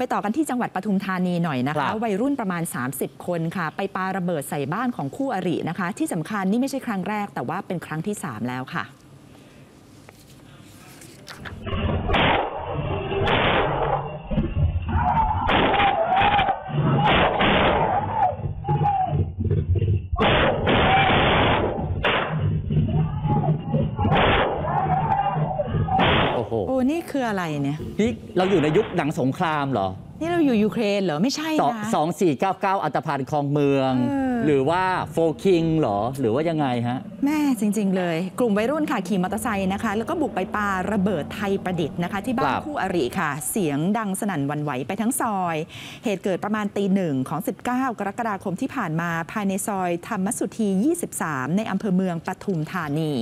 ไปต่อกันที่จังหวัดปทุมธานีหน่อยนะครัคะบวัยรุ่นประมาณ 30 คนค่ะ ไปปาระเบิดใส่บ้านของคู่อรินะคะ ที่สำคัญนี่ไม่ใช่ครั้งแรกแต่ว่าเป็นครั้งที่ 3 แล้วค่ะ นี่คืออะไรเนี่ย นี่เราอยู่ในยุคหนังสงครามเหรอ นี่เราอยู่ยูเครนเหรอ ไม่ใช่สองนะสองสี่เก้าเก้าอัตภานคลองเมืองเออหรือว่าโฟคิงเหรอ หรือว่ายังไงฮะ แม่จริง ๆ เลย กลุ่มวัยรุ่นค่ะ ขี่มอเตอร์ไซค์นะคะ แล้วก็บุกไปปาระเบิดไทยประดิษฐ์นะคะ ที่บ้านครับคู่อริค่ะ เสียงดังสนั่นหวันไหวไปทั้งซอย เหตุเกิดประมาณตีหนึ่งของ 19 กรกฎาคมที่ผ่านมาภายในซอยธรรมสุธี 23 ในอำเภอเมืองปทุมธานี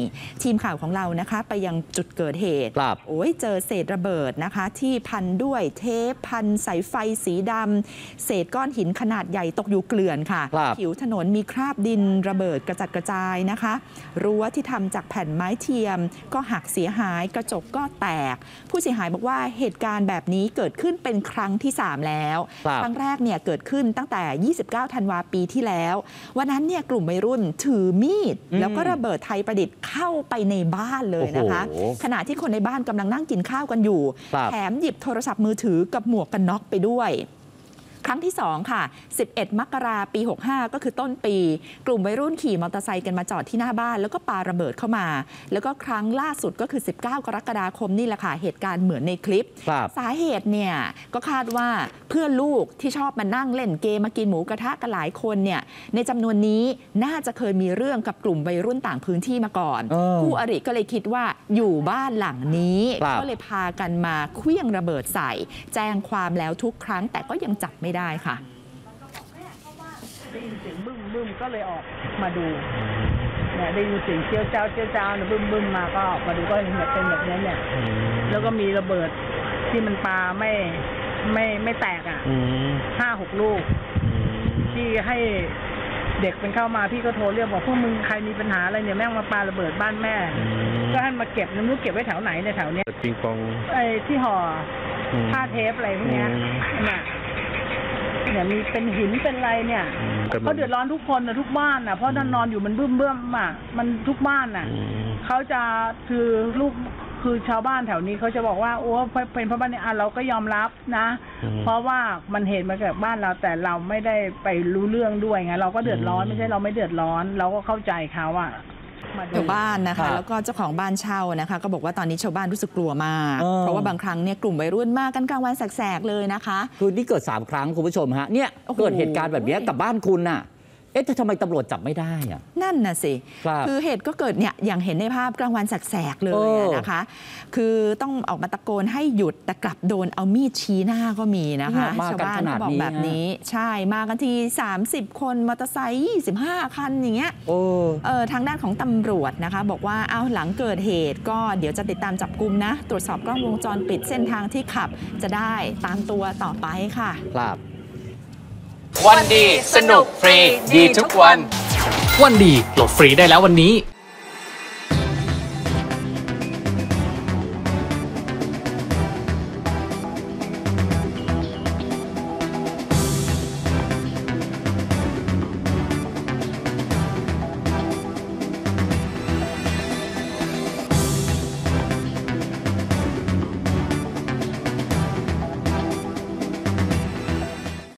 ทีมข่าวของเรานะคะ ไปยังจุดเกิดเหตุครับโอ้ยเจอเศษระเบิดนะคะ ที่พันด้วยเทปพันสายไฟสีดำเศษก้อนหินขนาดใหญ่ตกอยู่เกลื่อนค่ะครับผิวถนนมีคราบดินระเบิดกระจัดกระจายนะคะ รั้วที่ทำจากแผ่นไม้เทียม ก็หักเสียหายกระจกก็แตก ผู้เสียหายบอกว่าเหตุการณ์แบบนี้เกิดขึ้นเป็นครั้งที่ 3 แล้วครับครั้งแรกเนี่ยเกิดขึ้นตั้งแต่ 29 ธันวาปีที่แล้ว วันนั้นเนี่ยกลุ่มวัยรุ่นถือมีดอืมแล้วก็ระเบิดไทยประดิษฐ์เข้าไปในบ้านเลยนะคะโอ้โหขณะที่คนในบ้านกำลังนั่งกินข้าวกันอยู่ครับแถมหยิบโทรศัพท์มือถือกับหมวกกันน็อกไปด้วย ครั้งที่ 2 ค่ะ 11 มกราปี 65 ก็คือต้นปี กลุ่มวัยรุ่นขี่มอเตอร์ไซค์กันมาจอดที่หน้าบ้าน แล้วก็ปาระเบิดเข้ามา แล้วก็ครั้งล่าสุดก็คือ 19 กรกฎาคมนี่แหละค่ะ เหตุการณ์เหมือนในคลิปครับสาเหตุเนี่ยก็คาดว่าเพื่อนลูกที่ชอบมานั่งเล่นเกมมากินหมูกระทะกันหลายคนเนี่ยในจำนวนนี้น่าจะเคยมีเรื่องกับกลุ่มวัยรุ่นต่างพื้นที่มาก่อนเออคู่อริก็เลยคิดว่าอยู่บ้านหลังนี้ครับก็เลยพากันมาเคลี้ยงระเบิดใส่ แจ้งความแล้วทุกครั้งแต่ก็ยังจับไม่ได้ค่ะได้ยินเสียงบึ้มบึ้มก็เลยออกมาดูเนี่ยได้ยินเสียงเจียวเจ้าเจียวเจ้าเนี่ยบึ้มบึ้มมาก็ออกมาดูก็เห็นแบบเป็นแบบนี้เนี่ยแล้วก็มีระเบิดที่มันปาไม่ไม่ไม่แตกอะอืมห้าหกลูกที่ให้เด็กเป็นเข้ามาพี่ก็โทรเรียกบอกพวกมึงใครมีปัญหาอะไรเนี่ยแม่งมาปาระเบิดบ้านแม่ก็ให้มาเก็บน้ำลูกเก็บไว้แถวไหนในยแถวเนี้ยปิงปองไอ้ที่ห่ออืม ผ้าเทปอะไรพวกเนี้ยอืมเนี่ย เนี่ยมีเป็นหินเป็นอะไรเนี่ยอืมแต่มันเขาเดือดร้อนทุกคนนะทุกบ้านนะเพราะนอนนอนอยู่มันบึ้มเบื้อมอะมันทุกบ้านน่ะอืมเขาจะคือลูกคือชาวบ้านแถวนี้เขาจะบอกว่าโอ้เป็นเพราะบ้านนี้อะเราก็ยอมรับนะอืมเพราะว่ามันเหตุมาจากบ้านเราแต่เราไม่ได้ไปรู้เรื่องด้วยไงเราก็เดือดร้อนอืมไม่ใช่เราไม่เดือดร้อน เราก็เข้าใจเขาอะ มาดูชาวบ้านนะครัคะบแล้วก็เจ้าของบ้านเช่านะคะ ก็บอกว่าตอนนี้ชาวบ้านรู้สึกกลัวมากเออเพราะว่าบางครั้งเนี่ยกลุ่มวัยรุ่นมากันกลางวันแสกๆเลยนะคะ คือนี่เกิด 3 ครั้งคุณผู้ชมฮะเนี่ยโอ้โหเกิดเหตุการณ์แบบเนี้ยกับบ้านคุณน่ะเอ๊ะแต่ทำไมตำรวจจับไม่ได้อะนั่นน่ะสิครับอเหตุก็เกิดเนี่ยอย่างเห็นในภาพกลางวันแสกๆเลยเอออะนะคะ คือต้องออกมาตะโกนให้หยุดแต่กลับโดนเอามีดชี้หน้าก็มีนะคะเนี่ยมาชาวกันบ้านขนาก็ดบอกนี้แบบนี้ ใช่มากันที 30 คนมอเตอร์ไซค์25 คันอย่างเงี้ยโอ้เออทางด้านของตำรวจนะคะ บอกว่าเอาหลังเกิดเหตุก็เดี๋ยวจะติดตามจับกลุ่มนะ ตรวจสอบกล้องวงจรปิดเส้นทางที่ขับจะได้ตามตัวต่อไปค่ะ ครับ วันดีสนุกฟรีดีทุกวัน วันดีโหลดฟรีได้แล้ววันนี้